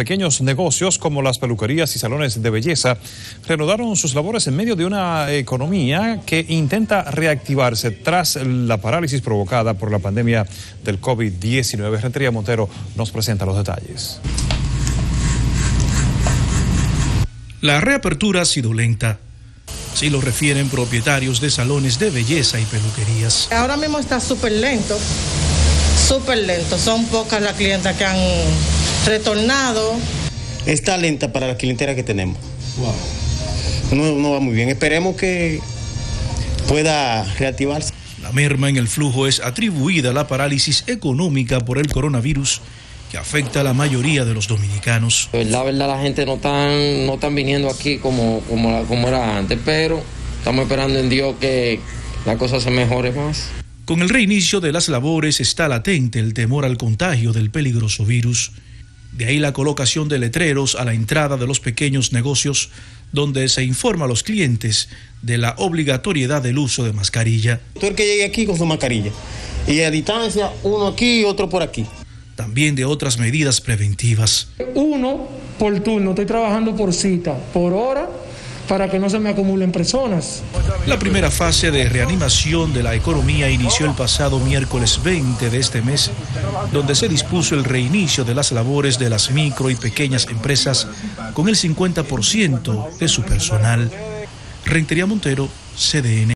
Pequeños negocios como las peluquerías y salones de belleza reanudaron sus labores en medio de una economía que intenta reactivarse tras la parálisis provocada por la pandemia del COVID-19. Rentería Montero nos presenta los detalles. La reapertura ha sido lenta. Así lo refieren propietarios de salones de belleza y peluquerías. Ahora mismo está súper lento, súper lento. Son pocas las clientas que han retornado. Está lenta para la clientela que tenemos. No, no va muy bien. Esperemos que pueda reactivarse. La merma en el flujo es atribuida a la parálisis económica por el coronavirus que afecta a la mayoría de los dominicanos. La verdad la gente no están no están viniendo aquí como, como, como era antes, pero estamos esperando en Dios que la cosa se mejore más. Con el reinicio de las labores está latente el temor al contagio del peligroso virus. De ahí la colocación de letreros a la entrada de los pequeños negocios donde se informa a los clientes de la obligatoriedad del uso de mascarilla. Tú el que llegue aquí con su mascarilla y a distancia uno aquí y otro por aquí. También de otras medidas preventivas. Uno por turno, estoy trabajando por cita, por hora para que no se me acumulen personas. La primera fase de reanimación de la economía inició el pasado miércoles 20 de este mes, donde se dispuso el reinicio de las labores de las micro y pequeñas empresas con el 50% de su personal. Rentería Montero, CDN.